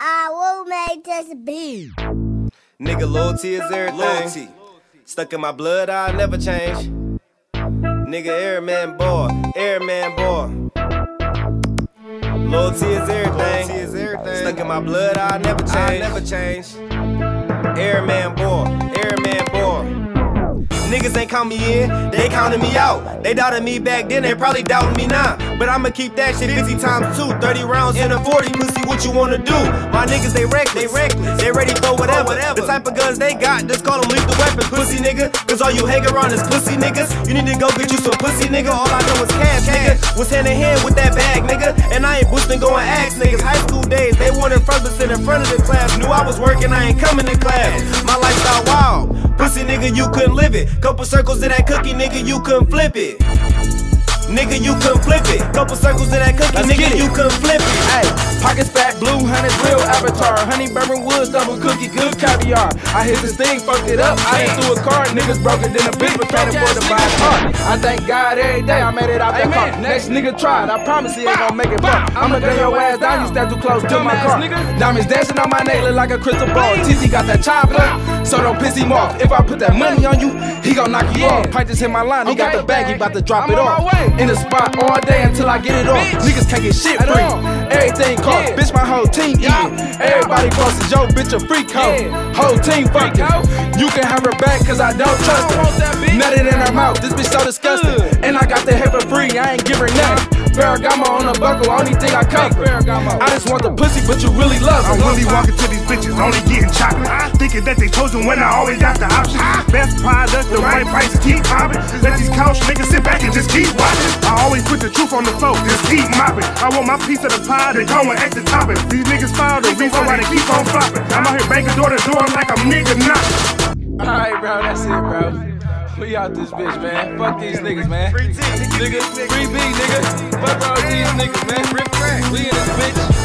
I will make this beat. Nigga, loyalty is everything. Loyalty. Stuck in my blood, I'll never change. Nigga, airman boy, airman boy. Loyalty is everything. Loyalty is everything. Stuck in my blood, I'll never change. I'll never change. Count me in, they counted me out. They doubted me back then, they probably doubting me now. But I'ma keep that shit 50 times two, 30 rounds in a 40. Pussy, what you wanna do? My niggas, they reckless, they reckless, they ready for whatever. The type of guns they got, just call them lethal weapons, pussy nigga. Cause all you hang around is pussy niggas. You need to go get you some pussy nigga. All I know is cash, nigga. Was hand in hand with that bag, nigga. And I ain't boosting, going ask niggas. High school days, they wanted further sit in front of the class. Knew I was working, I ain't coming to class. My lifestyle nigga, you couldn't live it. Couple circles of that cookie, nigga, you couldn't flip it. Nigga, you couldn't flip it. Couple circles of that cookie, Let's nigga, you couldn't flip it. Hey, pockets fat, blue, honey, real avatar. Honey, bourbon woods, double cookie, good caviar. I hit this thing, fucked it up. I ain't through a car, niggas broke it, then a bitch preparing for the buy a car. I thank God every day I made it out that car. Next nigga tried, I promise he ain't gonna make it back. I'ma gun your ass down, you step too close to my car. Diamonds dancing on my neck, look like a crystal ball. TZ got that chopper, so don't piss him off. If I put that money on you, he gon' knock you off. Pint just hit my line, he got the bag, he about to drop it off. In the spot all day until I get it off. Niggas can't get shit free. Everything cost, bitch, my whole team eating. Everybody bosses, yo, bitch, a freak hoe. Whole team fucking. You can have her back, cause I don't trust her. Nutted in her mouth, this bitch so disgusting. And I got the hip for free, I ain't give her nothing. Ferragamo on the buckle, only thing I cover. I just want the pussy, but you really love her. I'm really walking to these bitches, only getting chocolate. Thinking that they chosen when I always got the option. Best product, the right price, keep popping. Let these couch niggas sit back and just keep watching. I always put the truth on the floor, just keep mopping. I want my piece of the pie, they going extra topping. These niggas follow the reason why they keep on flopping. I'm out here banging door to door like I'm nigga knocking. Alright, bro, that's it, bro. We out this bitch, man. Fuck these niggas, man. Free T. Nigga, free B, nigga. Fuck all these niggas, man. We in this bitch.